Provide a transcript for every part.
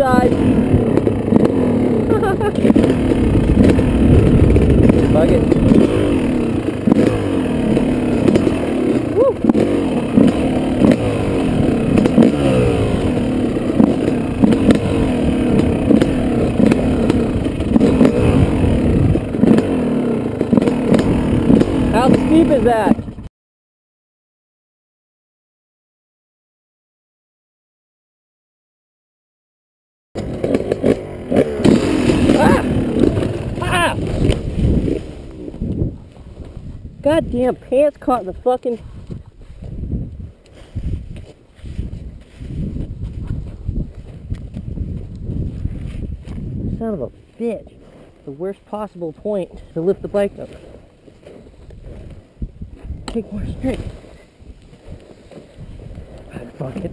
died. Bug it. How steep is that? Goddamn pants caught in the fucking. Son of a bitch. The worst possible point to lift the bike up. Take more strength. God, fuck it.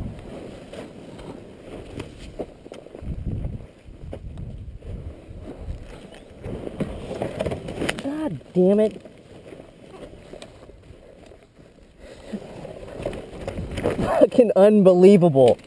God damn it. Fucking unbelievable.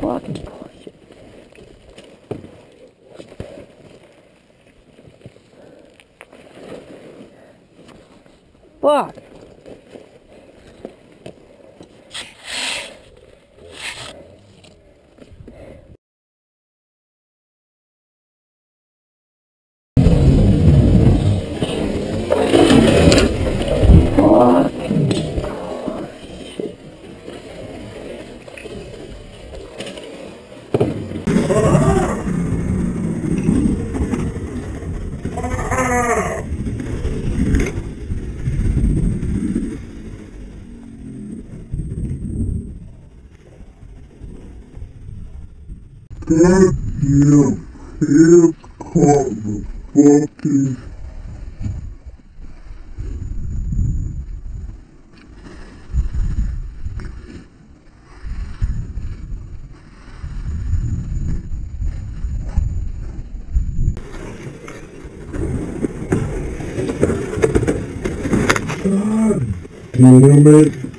Fucking bullshit. Fuck. Goddamn pants caught the fucking God damn it.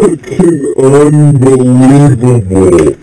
Fucking unbelievable.